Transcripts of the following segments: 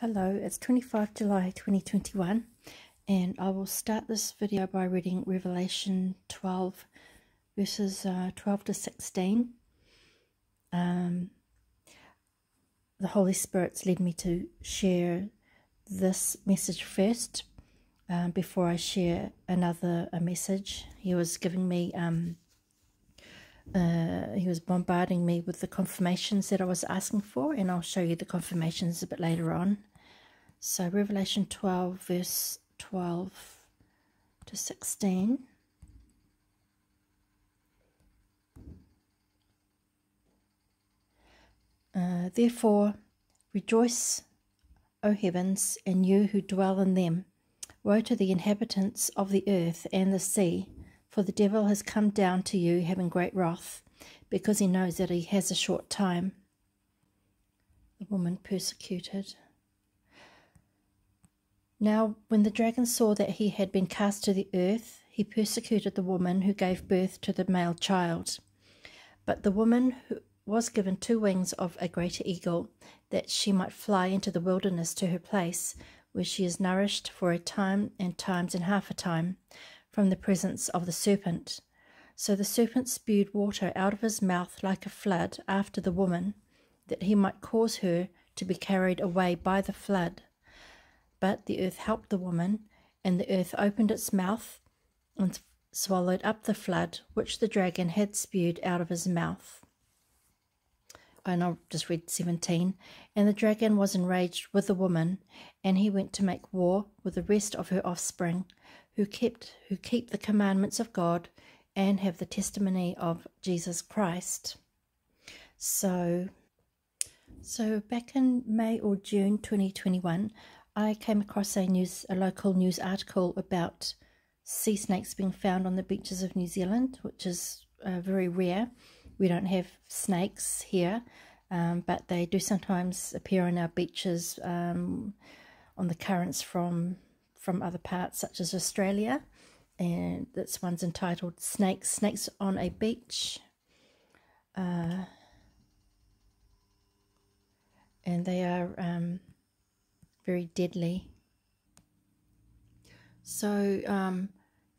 Hello, it's 25 July 2021, and I will start this video by reading Revelation 12, verses uh, 12 to 16. Um, the Holy Spirit's led me to share this message first um, before I share another a message. He was giving me, um, uh, he was bombarding me with the confirmations that I was asking for, and I'll show you the confirmations a bit later on. So, Revelation 12, verse 12 to 16. Uh, Therefore, rejoice, O heavens, and you who dwell in them. Woe to the inhabitants of the earth and the sea, for the devil has come down to you having great wrath, because he knows that he has a short time. The woman persecuted. Now, when the dragon saw that he had been cast to the earth, he persecuted the woman who gave birth to the male child. But the woman who was given two wings of a greater eagle, that she might fly into the wilderness to her place, where she is nourished for a time and times and half a time from the presence of the serpent. So the serpent spewed water out of his mouth like a flood after the woman, that he might cause her to be carried away by the flood. But the earth helped the woman, and the earth opened its mouth and swallowed up the flood which the dragon had spewed out of his mouth. And I'll just read 17. And the dragon was enraged with the woman, and he went to make war with the rest of her offspring, who kept who keep the commandments of God and have the testimony of Jesus Christ. So so back in May or June 2021, I came across a news a local news article about sea snakes being found on the beaches of New Zealand, which is uh, very rare. We don't have snakes here, um, but they do sometimes appear on our beaches um, on the currents from from other parts, such as Australia. And this one's entitled "Snakes Snakes on a Beach." Uh, and they are um, very deadly. So, um,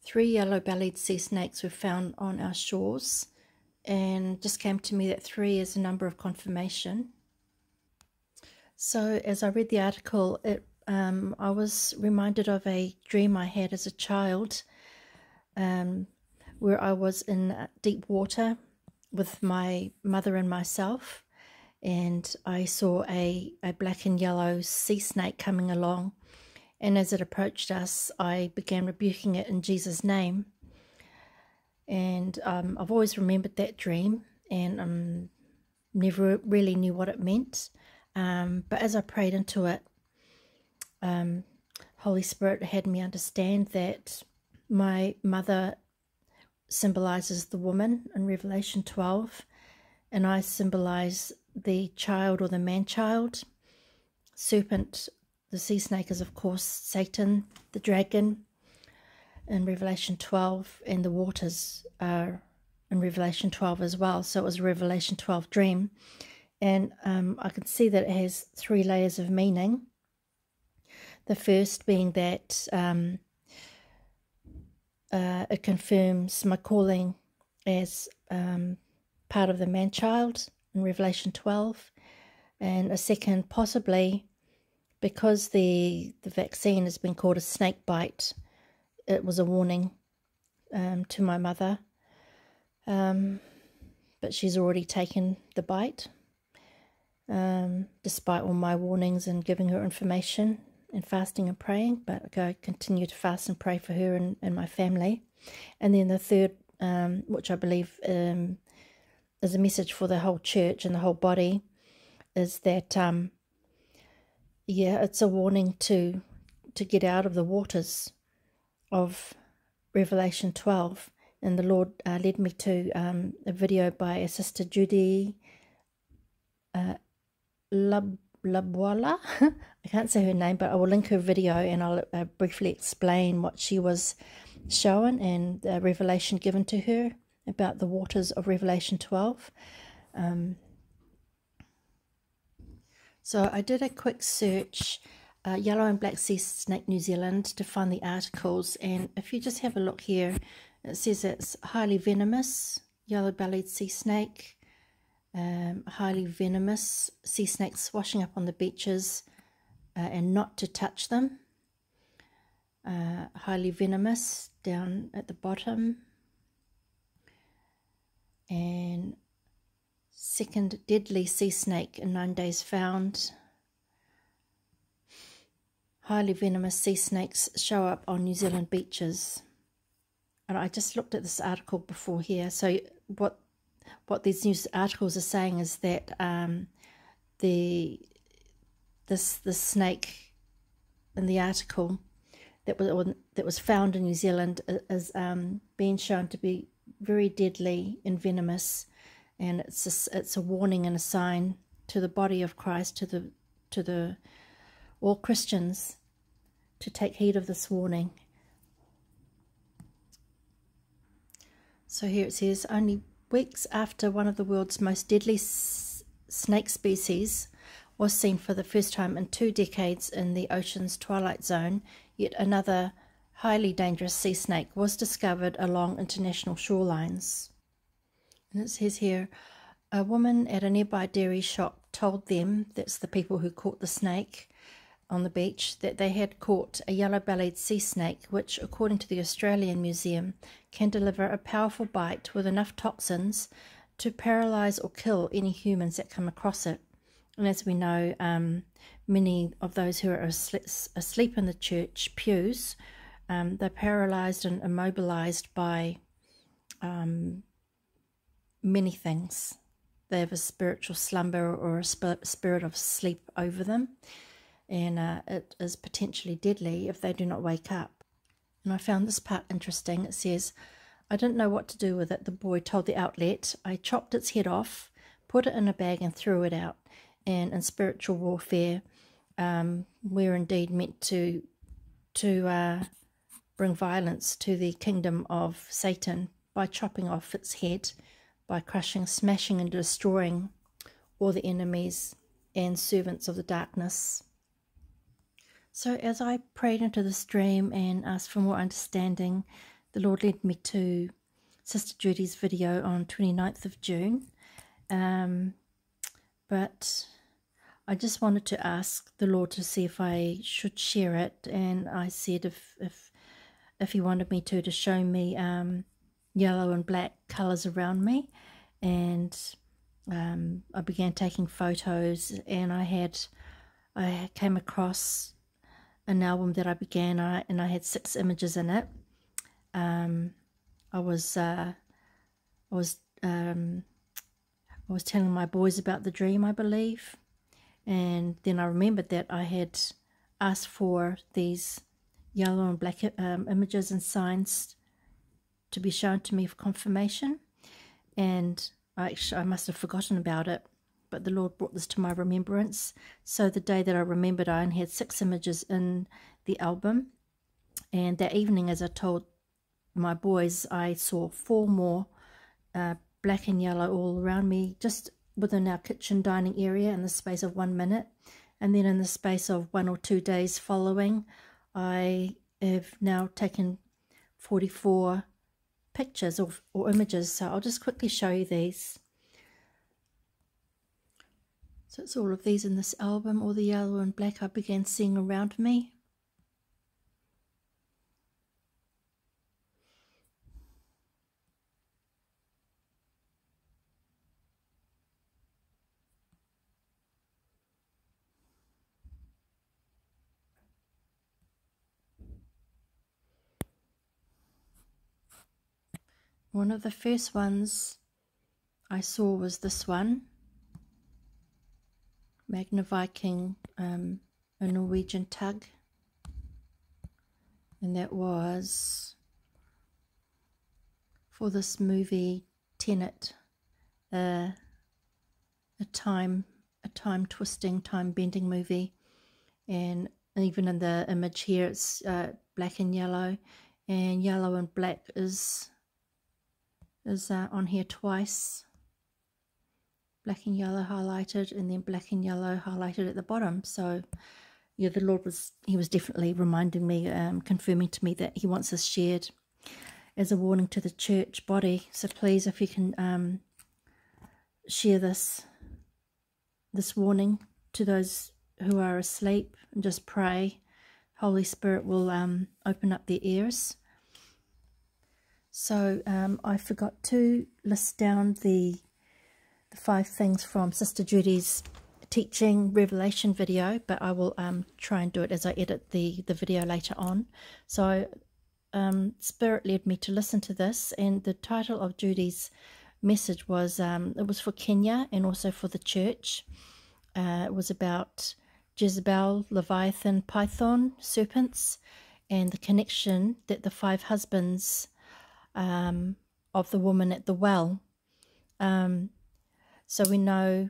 three yellow bellied sea snakes were found on our shores, and just came to me that three is a number of confirmation. So, as I read the article, it um, I was reminded of a dream I had as a child, um, where I was in deep water with my mother and myself, and I saw a, a black and yellow sea snake coming along. And as it approached us, I began rebuking it in Jesus' name. And um, I've always remembered that dream and um, never really knew what it meant. Um, but as I prayed into it, um, Holy Spirit had me understand that my mother symbolizes the woman in Revelation 12, and I symbolize the child or the man child. Serpent, the sea snake is, of course, Satan, the dragon in Revelation 12, and the waters are in Revelation 12 as well. So it was a Revelation 12 dream. And um, I can see that it has three layers of meaning. The first being that um, uh, it confirms my calling as um, part of the man child in Revelation 12, and a second possibly because the the vaccine has been called a snake bite. It was a warning um, to my mother, um, but she's already taken the bite, um, despite all my warnings and giving her information and fasting and praying. But I continue to fast and pray for her and, and my family. And then the third, um, which I believe um, as a message for the whole church and the whole body is that um yeah it's a warning to to get out of the waters of revelation 12 and the lord uh, led me to um, a video by a sister judy uh, Lab, labwala i can't say her name but i will link her video and i'll uh, briefly explain what she was shown and the revelation given to her about the waters of Revelation 12. Um, So I did a quick search, uh, Yellow and Black Sea Snake New Zealand, to find the articles. And if you just have a look here, it says it's highly venomous, yellow-bellied sea snake, um, highly venomous sea snakes washing up on the beaches uh, and not to touch them. Uh, highly venomous down at the bottom. And second deadly sea snake in nine days found. Highly venomous sea snakes show up on New Zealand beaches. And I just looked at this article before here. So what what these news articles are saying is that um, the this the snake in the article that was that was found in New Zealand is um, being shown to be very deadly and venomous and it's a, it's a warning and a sign to the body of Christ, to the to the all Christians, to take heed of this warning. So here it says, only weeks after one of the world's most deadly snake species was seen for the first time in two decades in the ocean's twilight zone, yet another highly dangerous sea snake was discovered along international shorelines. And it says here, a woman at a nearby dairy shop told them, that's the people who caught the snake on the beach, that they had caught a yellow bellied sea snake, which, according to the Australian Museum, can deliver a powerful bite with enough toxins to paralyze or kill any humans that come across it. And as we know, um, many of those who are asleep in the church pews, um, they're paralyzed and immobilized by um, many things. They have a spiritual slumber or a spirit of sleep over them, and uh, it is potentially deadly if they do not wake up. And I found this part interesting. It says, I didn't know what to do with it. The boy told the outlet. I chopped its head off, put it in a bag, and threw it out. And in spiritual warfare, um, we're indeed meant to to uh, bring violence to the kingdom of Satan by chopping off its head by crushing, smashing, and destroying all the enemies and servants of the darkness. So, as I prayed into this dream and asked for more understanding, the Lord led me to Sister Judy's video on 29th of June. Um, but I just wanted to ask the Lord to see if I should share it, and I said if if if He wanted me to, to show me um, yellow and black colours around me. And um, I began taking photos, and I had I came across an album that I began, and I had six images in it. Um, I was uh, I was um, I was telling my boys about the dream, I believe, and then I remembered that I had asked for these yellow and black um, images and signs to be shown to me for confirmation. And I, actually, I must have forgotten about it, but the Lord brought this to my remembrance. So the day that I remembered, I only had six images in the album. And that evening, as I told my boys, I saw four more uh, black and yellow all around me, just within our kitchen dining area in the space of one minute. And then in the space of one or two days following, I have now taken 44 pictures or, or images. So I'll just quickly show you these. So it's all of these in this album, all the yellow and black I began seeing around me. One of the first ones I saw was this one Magna Viking, um, a Norwegian tug, and that was for this movie Tenet, uh, a time a time twisting, time bending movie, and even in the image here, it's uh, black and yellow, and yellow and black is is uh, on here twice black and yellow highlighted, and then black and yellow highlighted at the bottom. So, yeah, the Lord was, He was definitely reminding me, um, confirming to me that He wants us shared as a warning to the church body. So please, if you can um, share this, this warning to those who are asleep and just pray. Holy Spirit will um, open up their ears. So um, I forgot to list down the the five things from Sister Judy's teaching revelation video, but I will um, try and do it as I edit the, the video later on. So um, Spirit led me to listen to this, and the title of Judy's message was um, it was for Kenya and also for the church. Uh, it was about Jezebel, Leviathan, Python, serpents, and the connection that the five husbands um, of the woman at the well. Um, so we know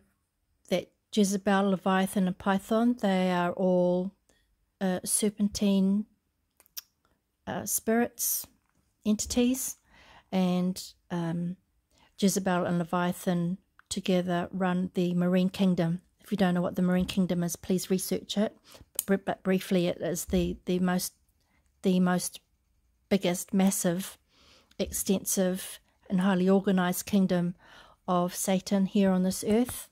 that Jezebel, Leviathan, and Python, they are all uh, serpentine uh, spirits, entities, and um, Jezebel and Leviathan together run the marine kingdom. If you don't know what the marine kingdom is, please research it. But briefly, it is the, the most the most biggest, massive, extensive, and highly organized kingdom of Satan here on this earth.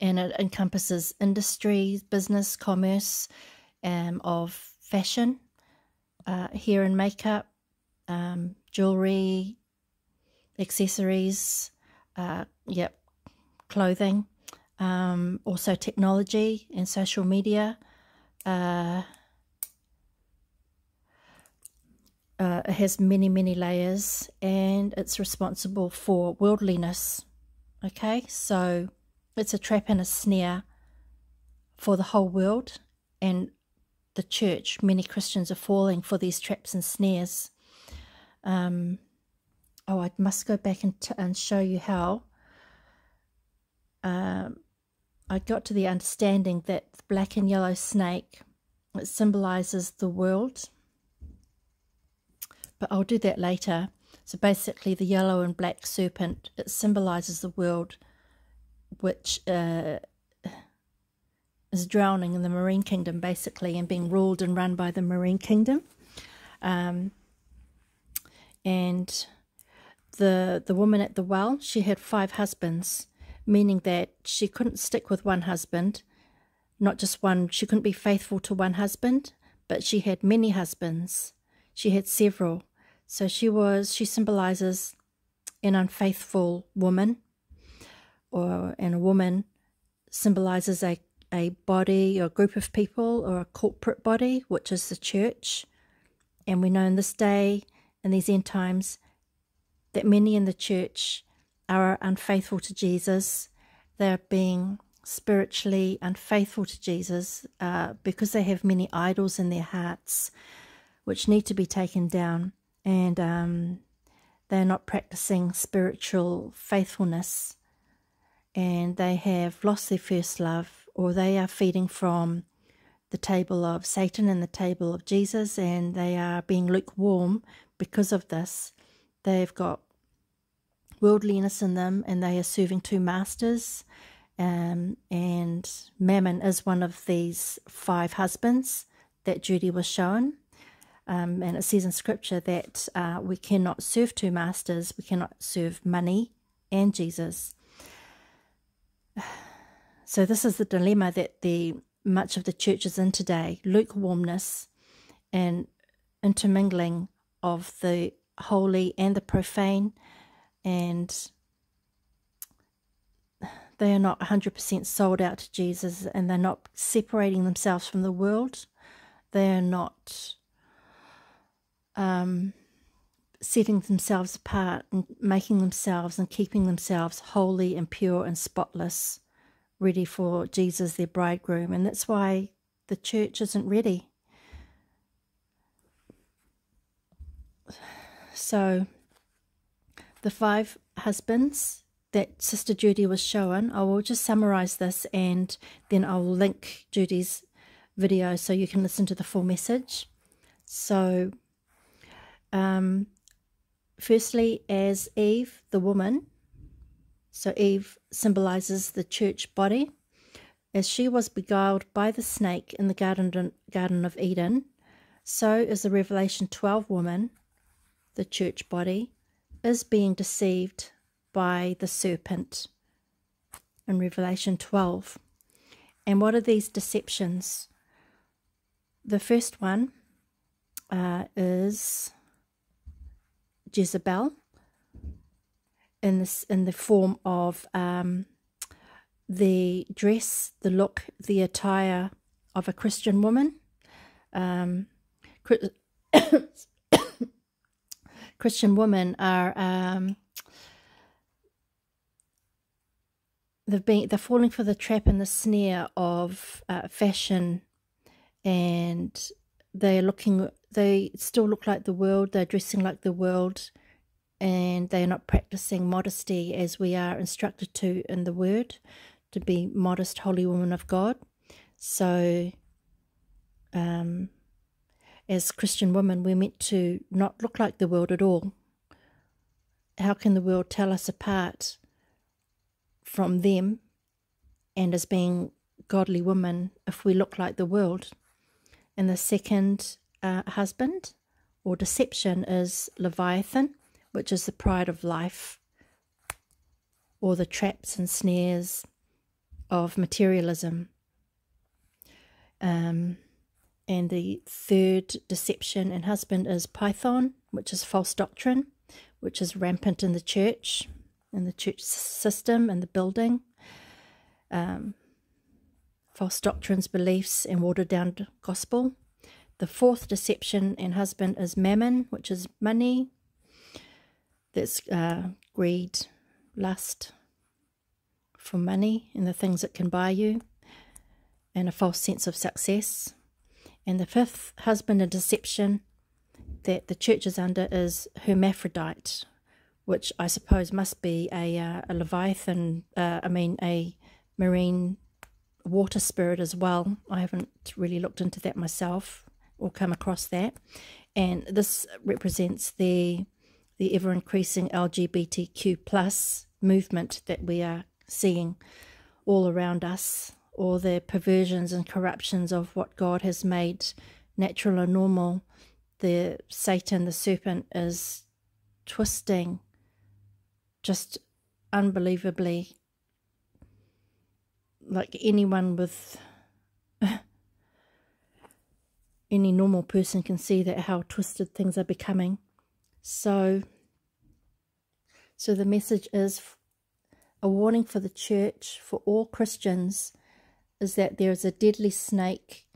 And it encompasses industry, business, commerce, um, of fashion, uh, hair and makeup, um, jewelry, accessories, uh, yep, clothing, um, also technology and social media. Uh, uh, it has many, many layers and it's responsible for worldliness. Okay, so it's a trap and a snare for the whole world and the church. Many Christians are falling for these traps and snares. Um, oh, I must go back and, and show you how. Um, I got to the understanding that the black and yellow snake it symbolizes the world but I'll do that later. So basically, the yellow and black serpent it symbolizes the world, which uh, is drowning in the marine kingdom, basically, and being ruled and run by the marine kingdom. Um, and the the woman at the well, she had five husbands, meaning that she couldn't stick with one husband, not just one. She couldn't be faithful to one husband, but she had many husbands. She had several. So she was, she symbolizes an unfaithful woman, or and a woman symbolizes a, a body or a group of people or a corporate body, which is the church. And we know in this day, in these end times, that many in the church are unfaithful to Jesus. They're being spiritually unfaithful to Jesus uh, because they have many idols in their hearts, which need to be taken down and um, they're not practicing spiritual faithfulness and they have lost their first love or they are feeding from the table of Satan and the table of Jesus and they are being lukewarm because of this. They've got worldliness in them and they are serving two masters. Um, and Mammon is one of these five husbands that Judy was shown. Um, and it says in scripture that uh, we cannot serve two masters, we cannot serve money and Jesus. So this is the dilemma that the much of the church is in today: lukewarmness and intermingling of the holy and the profane, and they are not 100% sold out to Jesus, and they're not separating themselves from the world. They are not um, setting themselves apart and making themselves and keeping themselves holy and pure and spotless, ready for Jesus, their bridegroom. And that's why the church isn't ready. So, the five husbands that Sister Judy was shown, I will just summarize this and then I'll link Judy's video so you can listen to the full message. So, um, firstly, as Eve, the woman, So Eve symbolizes the church body. As she was beguiled by the snake in the Garden, Garden of Eden, so is the Revelation 12 woman, the church body, is being deceived by the serpent in Revelation 12. And what are these deceptions? The first one uh, is Jezebel in this in the form of um, the dress, the look, the attire of a Christian woman. Um, Christian women are um, they've been they're falling for the trap and the snare of uh, fashion, and they're looking. They still look like the world. They're dressing like the world, and they are not practicing modesty as we are instructed to in the Word, to be modest, holy women of God. So, um, as Christian women, we're meant to not look like the world at all. How can the world tell us apart from them and as being godly women if we look like the world? And the second uh, husband or deception is Leviathan, which is the pride of life or the traps and snares of materialism. Um, and the third deception and husband is Python, which is false doctrine, which is rampant in the church, in the church system, and the building. Um, false doctrines, beliefs, and watered down gospel. The fourth deception and husband is mammon, which is money. That's uh, greed, lust for money and the things it can buy you, and a false sense of success. And the fifth husband and deception that the church is under is hermaphrodite, which I suppose must be a, uh, a leviathan, uh, I mean, a marine water spirit as well. I haven't really looked into that myself or come across that. And this represents the the ever increasing LGBTQ plus movement that we are seeing all around us or the perversions and corruptions of what God has made natural and normal, the Satan, the serpent, is twisting just unbelievably like anyone with any normal person can see that how twisted things are becoming so so the message is a warning for the church for all christians is that there is a deadly snake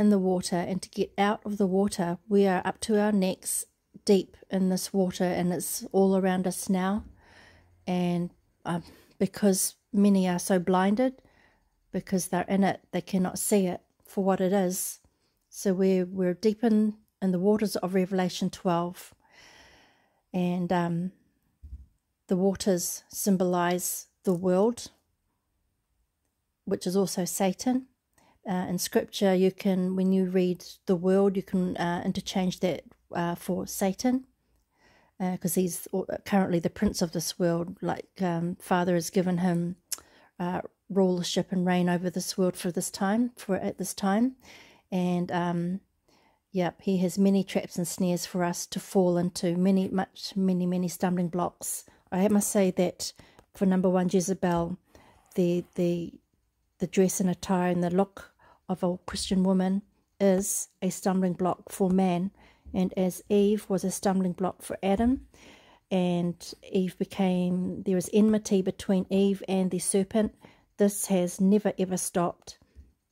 in the water, and to get out of the water, we are up to our necks deep in this water, and it's all around us now. And um, because many are so blinded, because they're in it, they cannot see it for what it is. So we're we're deep in, in the waters of Revelation 12, and um, the waters symbolize the world which is also Satan. Uh, in scripture, you can, when you read the world, you can uh, interchange that uh, for Satan, because uh, he's currently the prince of this world. Like um, Father has given him uh, rulership and reign over this world for this time, for at this time, and um, yep, he has many traps and snares for us to fall into. Many, much, many, many stumbling blocks. I must say that for number one, Jezebel, the the the dress and attire and the look of a Christian woman is a stumbling block for man. And as Eve was a stumbling block for Adam, and Eve became, there was enmity between Eve and the serpent, this has never ever stopped.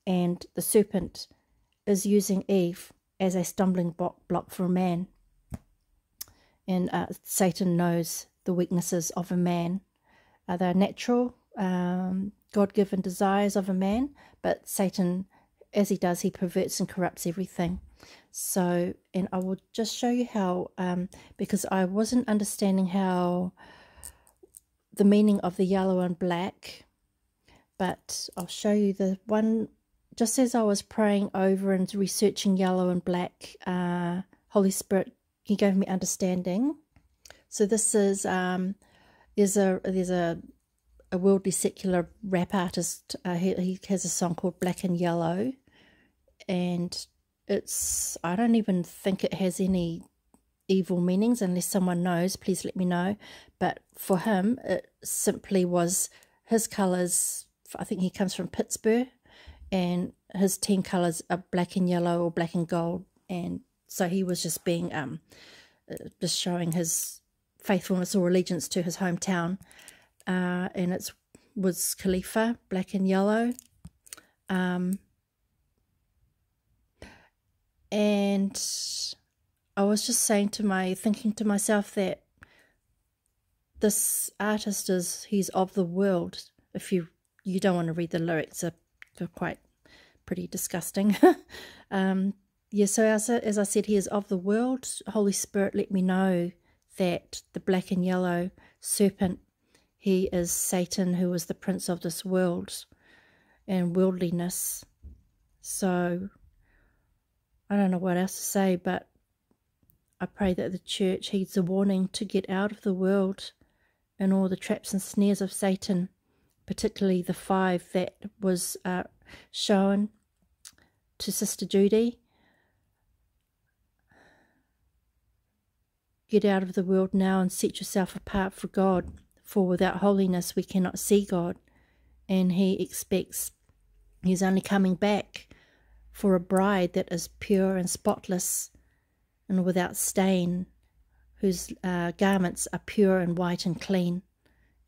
And the serpent is using Eve as a stumbling block for a man. And uh, Satan knows the weaknesses of a man. Uh, they're natural, um, God given desires of a man, but Satan, as he does, he perverts and corrupts everything. So, and I will just show you how, um, because I wasn't understanding how the meaning of the yellow and black, but I'll show you the one just as I was praying over and researching yellow and black, uh, Holy Spirit, He gave me understanding. So this is um, there's a there's a a worldly secular rap artist. Uh, he, he has a song called Black and Yellow, and it's I don't even think it has any evil meanings unless someone knows. Please let me know. But for him, it simply was his colours. I think he comes from Pittsburgh, and his team colours are black and yellow or black and gold, and so he was just being um uh, just showing his faithfulness or allegiance to his hometown. Uh, and it was Khalifa, black and yellow. Um, and I was just saying to my, thinking to myself that this artist is, he's of the world. If you, you don't want to read the lyrics, they're quite pretty disgusting. um, yeah, so as, as I said, he is of the world. Holy Spirit, let me know that the black and yellow serpent, he is Satan, who is the prince of this world and worldliness. So I don't know what else to say, but I pray that the church heeds the warning to get out of the world and all the traps and snares of Satan, particularly the five that was uh, shown to Sister Judy Get out of the world now and set yourself apart for God, for without holiness we cannot see God. And He expects, He's only coming back for a bride that is pure and spotless and without stain, whose uh, garments are pure and white and clean,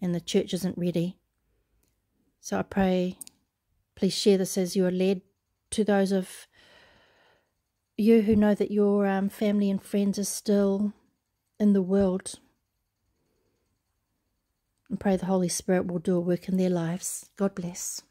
and the church isn't ready. So I pray, please share this as you are led to those of you who know that your um, family and friends are still in the world. And pray the Holy Spirit will do a work in their lives. God bless.